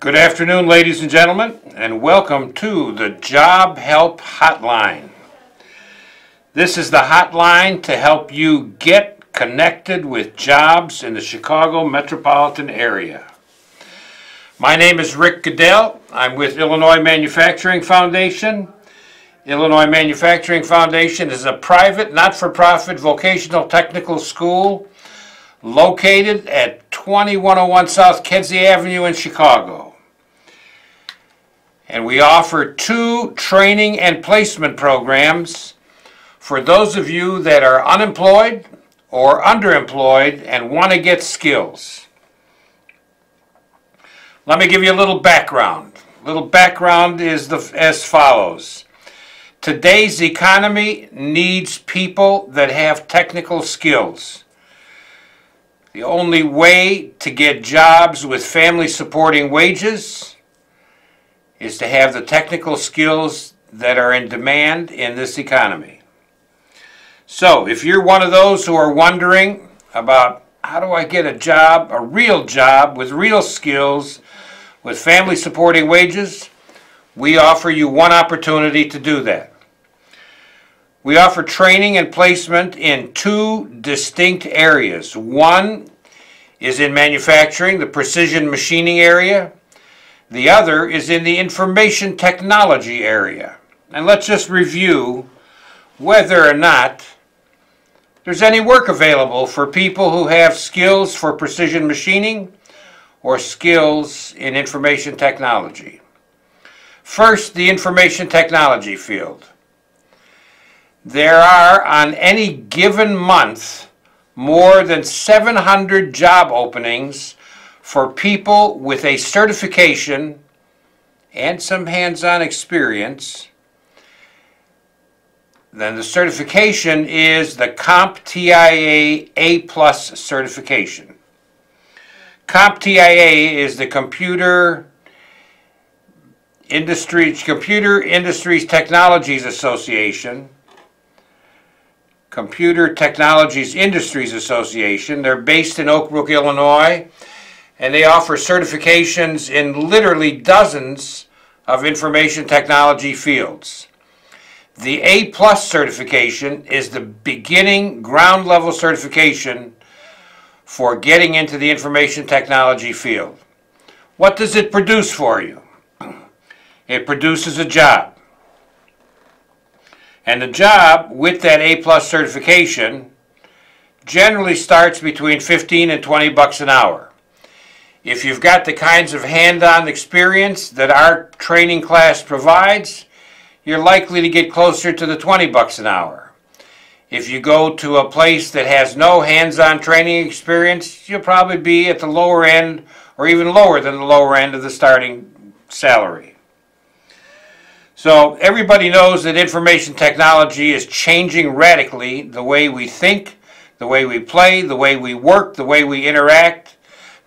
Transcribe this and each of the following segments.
Good afternoon, ladies and gentlemen, and welcome to the Job Help Hotline. This is the hotline to help you get connected with jobs in the Chicago metropolitan area. My name is Rick Goodell. I'm with Illinois Manufacturing Foundation. Illinois Manufacturing Foundation is a private, not-for-profit vocational technical school located at 2101 South Kedzie Avenue in Chicago. And we offer two training and placement programs for those of you that are unemployed or underemployed and want to get skills. Let me give you a little background. A little background is the, as follows. Today's economy needs people that have technical skills. The only way to get jobs with family supporting wages is to have the technical skills that are in demand in this economy. So, if you're one of those who are wondering about how do I get a job, a real job with real skills, with family supporting wages, we offer you one opportunity to do that. We offer training and placement in two distinct areas. One is in manufacturing, the precision machining area. The other is in the information technology area. And let's just review whether or not there's any work available for people who have skills for precision machining or skills in information technology. First, the information technology field. There are, on any given month, more than 700 job openings for people with a certification and some hands-on experience. Then the certification is the CompTIA A-plus certification. CompTIA is the Computer Industries, Computer Industries Technologies Association Computer Technologies Industries Association. They're based in Oak Brook, Illinois, and they offer certifications in literally dozens of information technology fields. The A plus certification is the beginning ground level certification for getting into the information technology field. What does it produce for you? It produces a job. And the job with that A plus certification generally starts between 15 and 20 bucks an hour. If you've got the kinds of hand-on experience that our training class provides, you're likely to get closer to the 20 bucks an hour. If you go to a place that has no hands-on training experience, you'll probably be at the lower end or even lower than the lower end of the starting salary. So everybody knows that information technology is changing radically the way we think, the way we play, the way we work, the way we interact,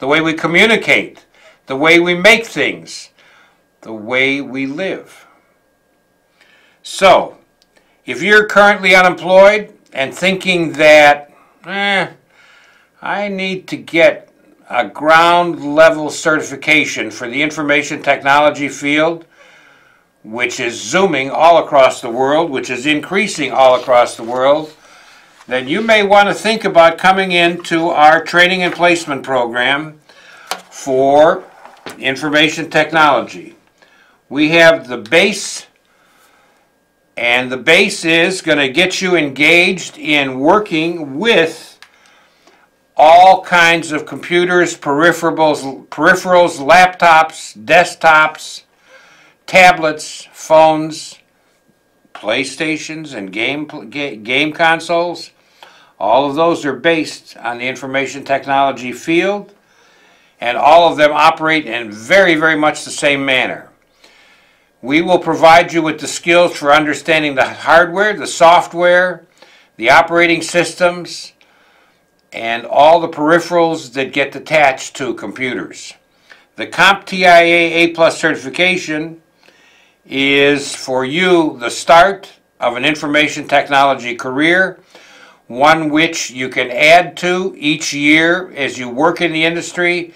the way we communicate, the way we make things, the way we live. So, if you're currently unemployed and thinking that, eh, I need to get a ground level certification for the information technology field, which is zooming all across the world, which is increasing all across the world, then you may want to think about coming into our training and placement program for information technology. We have the base, and the base is going to get you engaged in working with all kinds of computers, peripherals, peripherals laptops, desktops, tablets, phones, PlayStations, and game, game consoles. All of those are based on the information technology field, and all of them operate in very, very much the same manner. We will provide you with the skills for understanding the hardware, the software, the operating systems, and all the peripherals that get attached to computers. The CompTIA A-plus certification is for you the start of an information technology career, one which you can add to each year as you work in the industry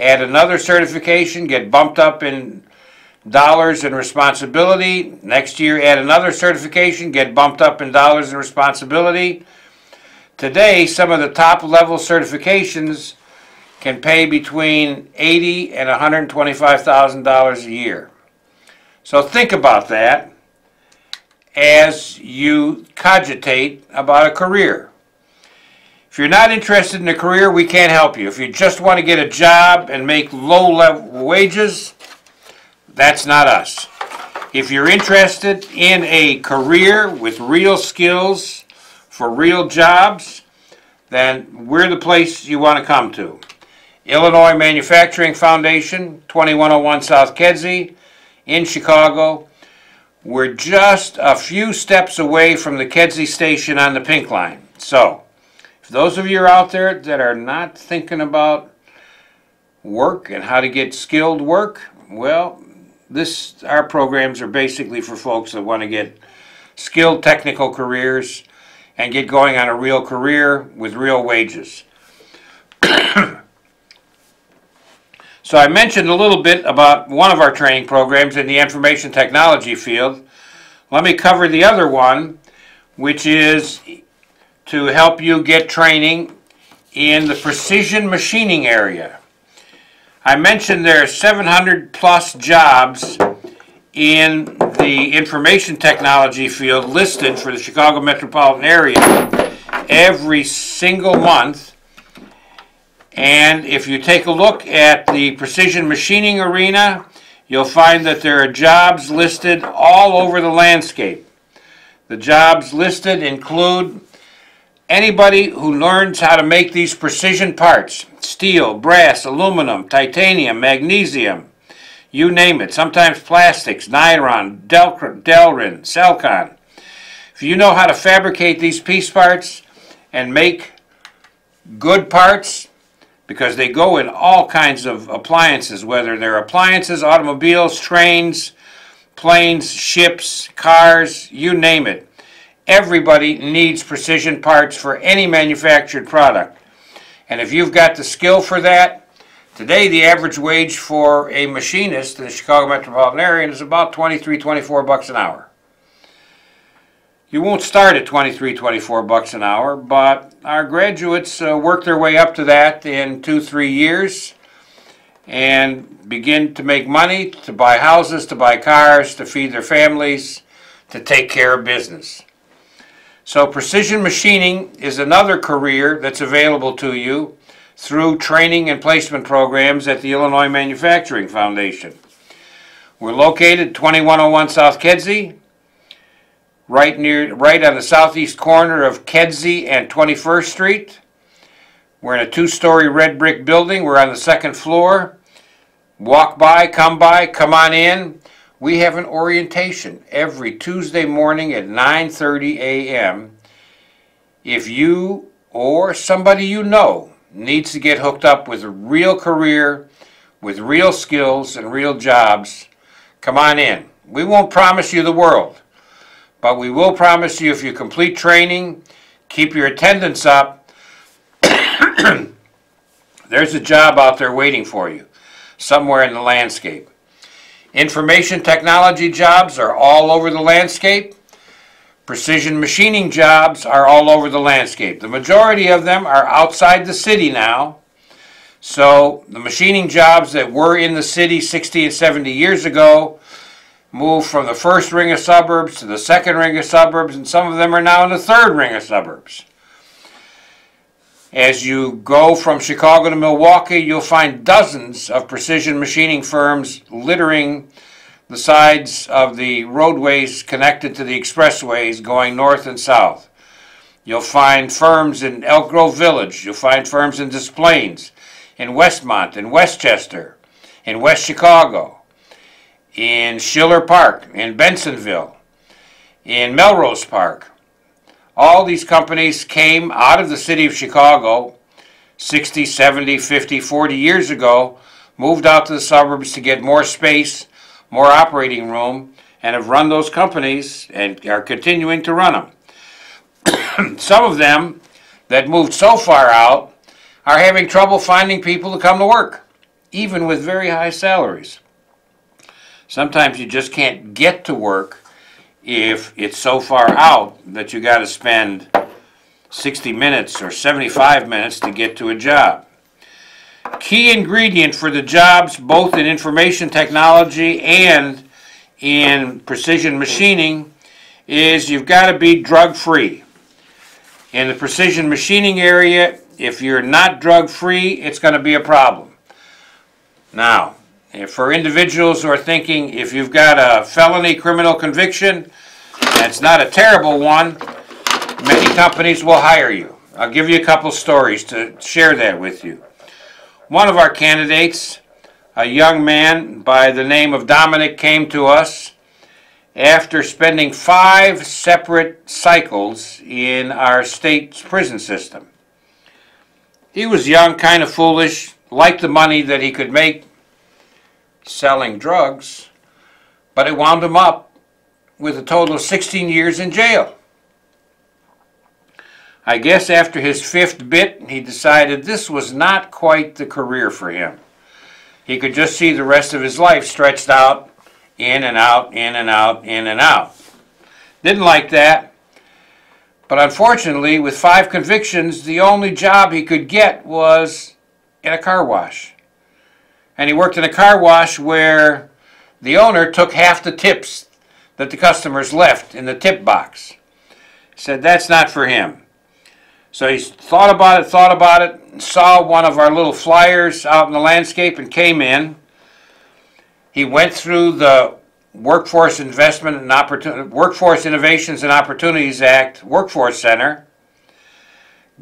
add another certification, get bumped up in dollars and responsibility. Next year, add another certification, get bumped up in dollars and responsibility. Today, some of the top level certifications can pay between eighty and $125,000 a year. So think about that as you cogitate about a career. If you're not interested in a career, we can't help you. If you just want to get a job and make low level wages, that's not us. If you're interested in a career with real skills for real jobs, then we're the place you want to come to. Illinois Manufacturing Foundation, 2101 South Kedzie in Chicago. We're just a few steps away from the Kedzie station on the Pink Line. So, if those of you out there that are not thinking about work and how to get skilled work, well, this our programs are basically for folks that want to get skilled technical careers and get going on a real career with real wages. so I mentioned a little bit about one of our training programs in the information technology field. Let me cover the other one, which is to help you get training in the precision machining area. I mentioned there are 700 plus jobs in the information technology field listed for the Chicago metropolitan area every single month. And if you take a look at the precision machining arena, you'll find that there are jobs listed all over the landscape. The jobs listed include Anybody who learns how to make these precision parts, steel, brass, aluminum, titanium, magnesium, you name it, sometimes plastics, nylon, Delrin, Celcon. If you know how to fabricate these piece parts and make good parts, because they go in all kinds of appliances, whether they're appliances, automobiles, trains, planes, ships, cars, you name it. Everybody needs precision parts for any manufactured product. And if you've got the skill for that, today the average wage for a machinist in the Chicago metropolitan area is about 23, 24 bucks an hour. You won't start at 23, 24 bucks an hour, but our graduates uh, work their way up to that in two, three years and begin to make money, to buy houses, to buy cars, to feed their families, to take care of business. So precision machining is another career that's available to you through training and placement programs at the Illinois Manufacturing Foundation. We're located 2101 South Kedzie, right near right on the southeast corner of Kedzie and 21st Street. We're in a two-story red brick building. We're on the second floor. Walk by, come by, come on in. We have an orientation every Tuesday morning at 9:30 a.m. If you or somebody you know needs to get hooked up with a real career, with real skills and real jobs, come on in. We won't promise you the world, but we will promise you if you complete training, keep your attendance up, there's a job out there waiting for you somewhere in the landscape. Information technology jobs are all over the landscape. Precision machining jobs are all over the landscape. The majority of them are outside the city now. So the machining jobs that were in the city 60 and 70 years ago moved from the first ring of suburbs to the second ring of suburbs, and some of them are now in the third ring of suburbs. As you go from Chicago to Milwaukee, you'll find dozens of precision machining firms littering the sides of the roadways connected to the expressways going north and south. You'll find firms in Elk Grove Village. You'll find firms in Des Plaines, in Westmont, in Westchester, in West Chicago, in Schiller Park, in Bensenville, in Melrose Park, all these companies came out of the city of Chicago 60, 70, 50, 40 years ago, moved out to the suburbs to get more space, more operating room, and have run those companies and are continuing to run them. Some of them that moved so far out are having trouble finding people to come to work. even with very high salaries. Sometimes you just can't get to work if it's so far out that you got to spend 60 minutes or 75 minutes to get to a job. Key ingredient for the jobs, both in information technology and in precision machining, is you've got to be drug free. In the precision machining area, if you're not drug free, it's going to be a problem. Now, if for individuals who are thinking if you've got a felony criminal conviction, and it's not a terrible one, many companies will hire you. I'll give you a couple stories to share that with you. One of our candidates, a young man by the name of Dominic, came to us after spending five separate cycles in our state's prison system. He was young, kind of foolish, liked the money that he could make selling drugs, but it wound him up with a total of 16 years in jail. I guess after his fifth bit, he decided this was not quite the career for him. He could just see the rest of his life stretched out, in and out, in and out, in and out. Didn't like that. But unfortunately, with five convictions, the only job he could get was in a car wash and he worked in a car wash where the owner took half the tips that the customers left in the tip box. He said that's not for him. So he thought about it, thought about it, saw one of our little flyers out in the landscape and came in. He went through the Workforce Investment and Opportunity, Workforce Innovations and Opportunities Act Workforce Center,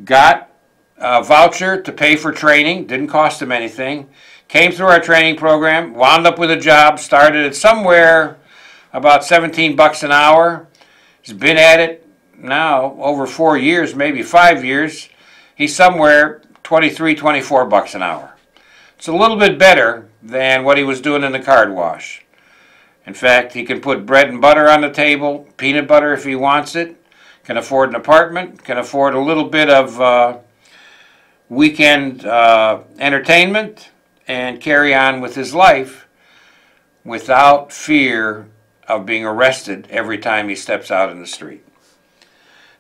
got a voucher to pay for training, didn't cost him anything, came through our training program, wound up with a job, started at somewhere about 17 bucks an hour. He's been at it now over four years, maybe five years. He's somewhere 23, 24 bucks an hour. It's a little bit better than what he was doing in the card wash. In fact, he can put bread and butter on the table, peanut butter if he wants it, can afford an apartment, can afford a little bit of uh, weekend uh, entertainment, and carry on with his life without fear of being arrested every time he steps out in the street.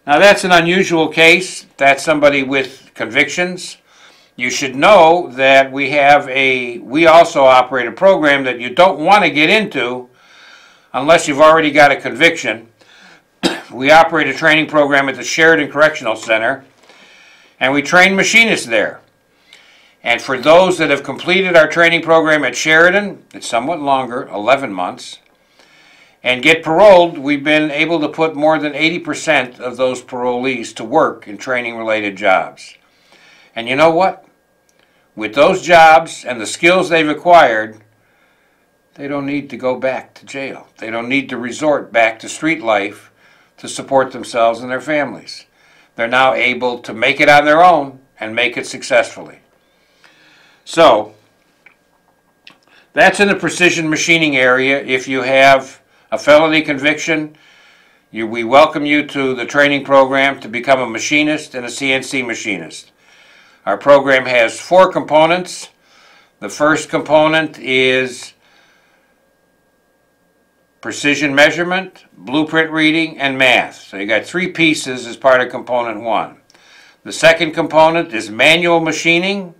Now that's an unusual case. That's somebody with convictions. You should know that we have a, we also operate a program that you don't want to get into unless you've already got a conviction. we operate a training program at the Sheridan Correctional Center and we train machinists there. And for those that have completed our training program at Sheridan, it's somewhat longer, 11 months, and get paroled, we've been able to put more than 80% of those parolees to work in training related jobs. And you know what? With those jobs and the skills they've acquired, they don't need to go back to jail. They don't need to resort back to street life to support themselves and their families. They're now able to make it on their own and make it successfully. So, that's in the precision machining area. If you have a felony conviction, you, we welcome you to the training program to become a machinist and a CNC machinist. Our program has four components. The first component is precision measurement, blueprint reading, and math. So you got three pieces as part of component one. The second component is manual machining,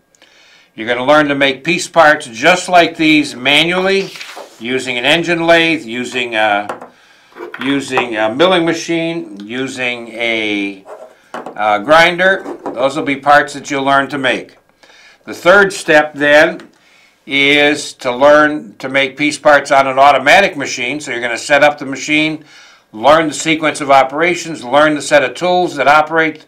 you're going to learn to make piece parts just like these manually, using an engine lathe, using a, using a milling machine, using a, a grinder. Those will be parts that you'll learn to make. The third step then is to learn to make piece parts on an automatic machine. So you're going to set up the machine, learn the sequence of operations, learn the set of tools that operate,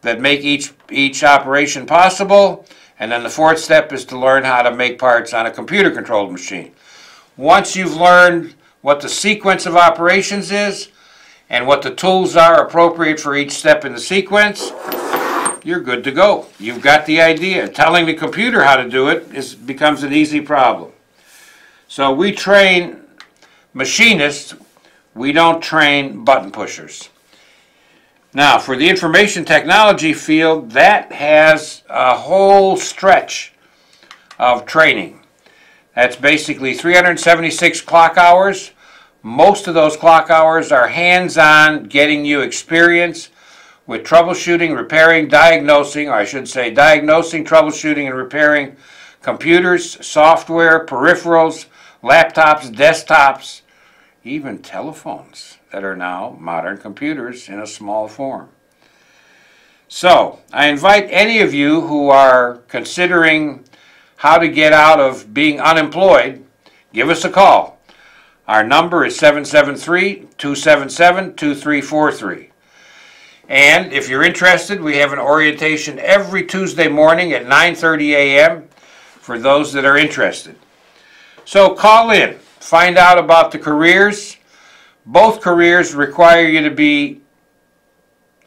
that make each, each operation possible, and then the fourth step is to learn how to make parts on a computer controlled machine. Once you've learned what the sequence of operations is and what the tools are appropriate for each step in the sequence, you're good to go. You've got the idea. Telling the computer how to do it is, becomes an easy problem. So we train machinists, we don't train button pushers. Now, for the information technology field, that has a whole stretch of training. That's basically 376 clock hours. Most of those clock hours are hands-on, getting you experience with troubleshooting, repairing, diagnosing, or I should say diagnosing, troubleshooting, and repairing computers, software, peripherals, laptops, desktops, even telephones that are now modern computers in a small form. So, I invite any of you who are considering how to get out of being unemployed, give us a call. Our number is 773-277-2343. And if you're interested, we have an orientation every Tuesday morning at 9:30 a.m. for those that are interested. So call in, find out about the careers. Both careers require you to be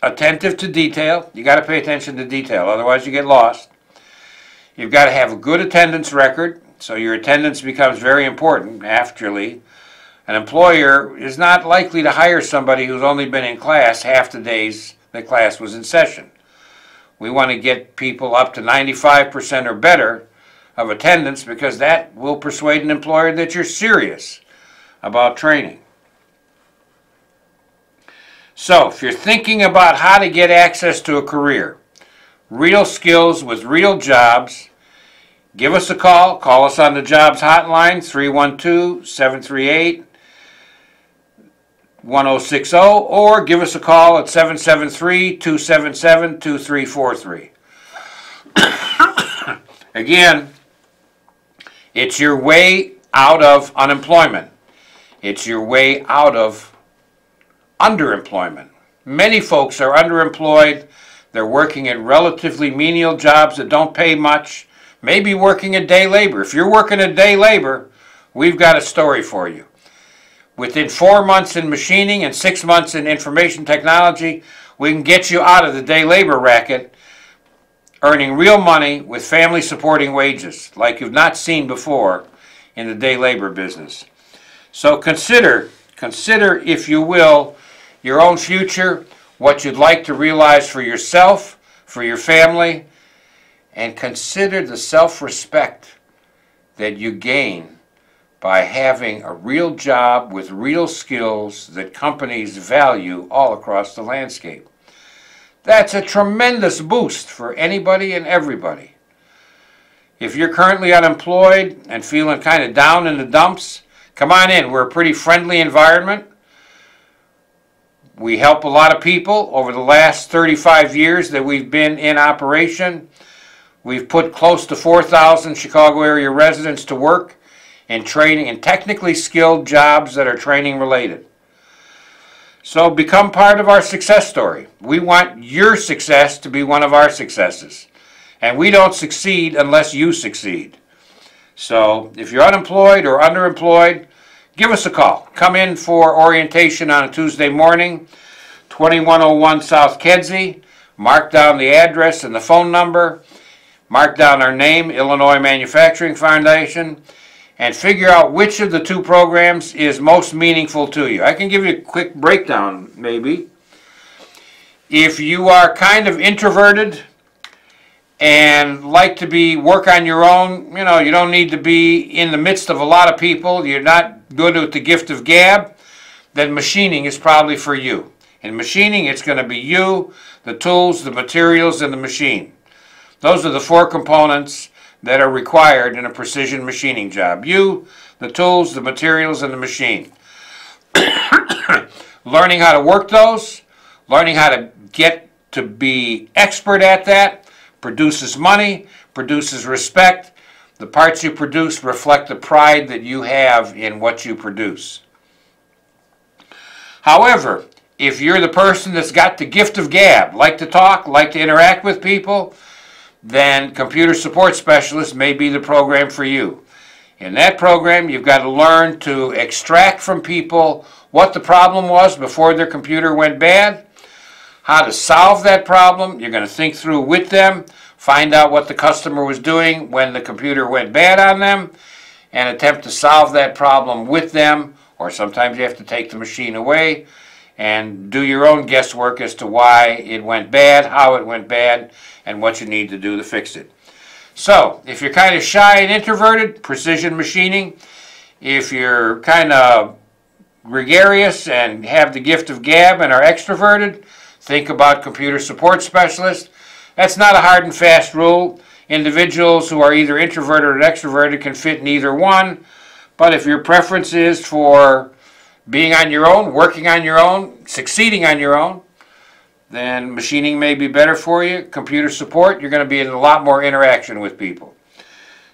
attentive to detail. You got to pay attention to detail, otherwise you get lost. You've got to have a good attendance record, so your attendance becomes very important afterly. An employer is not likely to hire somebody who's only been in class half the days the class was in session. We want to get people up to 95% or better of attendance because that will persuade an employer that you're serious about training. So, if you're thinking about how to get access to a career, real skills with real jobs, give us a call. Call us on the jobs hotline 312 738 1060 or give us a call at 773 277 2343. Again, it's your way out of unemployment. It's your way out of underemployment. Many folks are underemployed they're working at relatively menial jobs that don't pay much, maybe working a day labor. If you're working a day labor, we've got a story for you. Within four months in machining and six months in information technology, we can get you out of the day labor racket, earning real money with family supporting wages, like you've not seen before in the day labor business. So consider, consider, if you will, your own future what you'd like to realize for yourself, for your family, and consider the self-respect that you gain by having a real job with real skills that companies value all across the landscape. That's a tremendous boost for anybody and everybody. If you're currently unemployed and feeling kind of down in the dumps, come on in. We're a pretty friendly environment. We help a lot of people. Over the last 35 years that we've been in operation, we've put close to 4,000 Chicago area residents to work in training and technically skilled jobs that are training related. So become part of our success story. We want your success to be one of our successes. And we don't succeed unless you succeed. So if you're unemployed or underemployed, give us a call. Come in for orientation on a Tuesday morning, 2101 South Kedzie. Mark down the address and the phone number. Mark down our name, Illinois Manufacturing Foundation, and figure out which of the two programs is most meaningful to you. I can give you a quick breakdown, maybe. If you are kind of introverted, and like to be work on your own, you know, you don't need to be in the midst of a lot of people, you're not good with the gift of gab, then machining is probably for you. In machining, it's going to be you, the tools, the materials, and the machine. Those are the four components that are required in a precision machining job. You, the tools, the materials, and the machine. learning how to work those, learning how to get to be expert at that, produces money, produces respect. The parts you produce reflect the pride that you have in what you produce. However, if you're the person that's got the gift of gab, like to talk, like to interact with people, then computer support specialist may be the program for you. In that program, you've got to learn to extract from people what the problem was before their computer went bad, how to solve that problem. You're going to think through with them, find out what the customer was doing when the computer went bad on them, and attempt to solve that problem with them. Or sometimes you have to take the machine away and do your own guesswork as to why it went bad, how it went bad, and what you need to do to fix it. So, if you're kind of shy and introverted, precision machining. If you're kind of gregarious and have the gift of gab and are extroverted, think about computer support specialist. That's not a hard and fast rule. Individuals who are either introverted or extroverted can fit in either one. But if your preference is for being on your own, working on your own, succeeding on your own, then machining may be better for you. Computer support, you're going to be in a lot more interaction with people.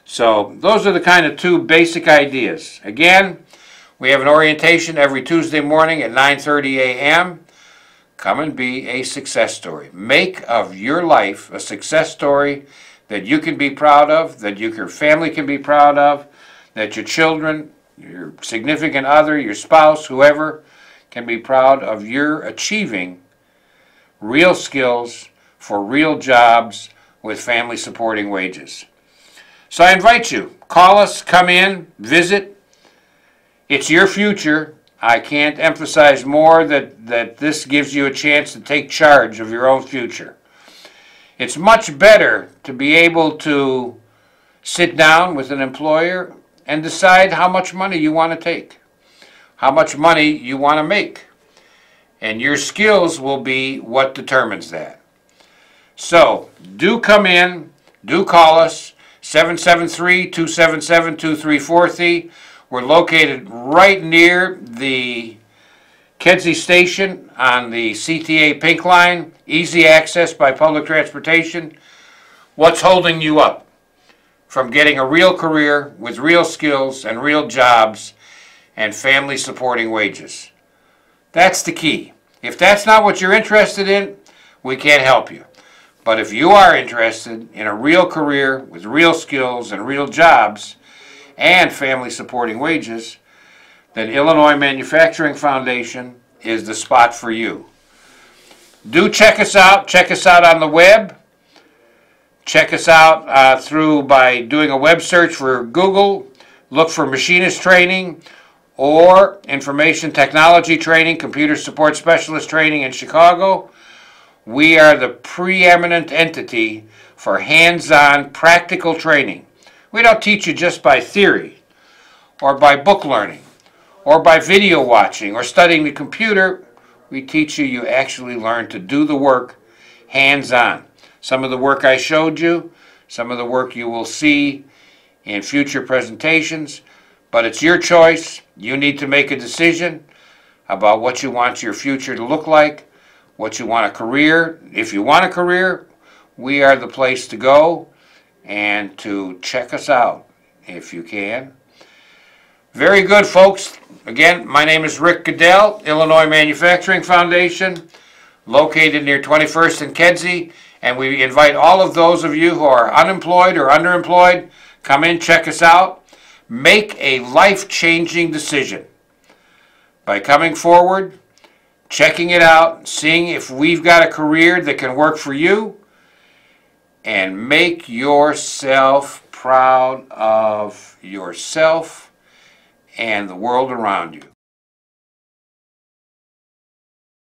So those are the kind of two basic ideas. Again, we have an orientation every Tuesday morning at 9.30 a.m. Come and be a success story. Make of your life a success story that you can be proud of, that your family can be proud of, that your children, your significant other, your spouse, whoever, can be proud of your achieving real skills for real jobs with family supporting wages. So I invite you, call us, come in, visit. It's your future. I can't emphasize more that, that this gives you a chance to take charge of your own future. It's much better to be able to sit down with an employer and decide how much money you want to take, how much money you want to make. And your skills will be what determines that. So, do come in, do call us, 773-277-2340. We're located right near the Kedzie Station on the CTA Pink Line, easy access by public transportation. What's holding you up from getting a real career with real skills and real jobs and family supporting wages? That's the key. If that's not what you're interested in, we can't help you. But if you are interested in a real career with real skills and real jobs and family supporting wages, then Illinois Manufacturing Foundation is the spot for you. Do check us out. Check us out on the web. Check us out uh, through by doing a web search for Google. Look for machinist training or information technology training, computer support specialist training in Chicago. We are the preeminent entity for hands-on practical training. We don't teach you just by theory or by book learning or by video watching or studying the computer. We teach you, you actually learn to do the work hands-on. Some of the work I showed you, some of the work you will see in future presentations, but it's your choice. You need to make a decision about what you want your future to look like what you want a career. If you want a career, we are the place to go and to check us out if you can. Very good, folks. Again, my name is Rick Goodell, Illinois Manufacturing Foundation, located near 21st and Kedzie, and we invite all of those of you who are unemployed or underemployed, come in, check us out, make a life-changing decision by coming forward checking it out, seeing if we've got a career that can work for you, and make yourself proud of yourself and the world around you.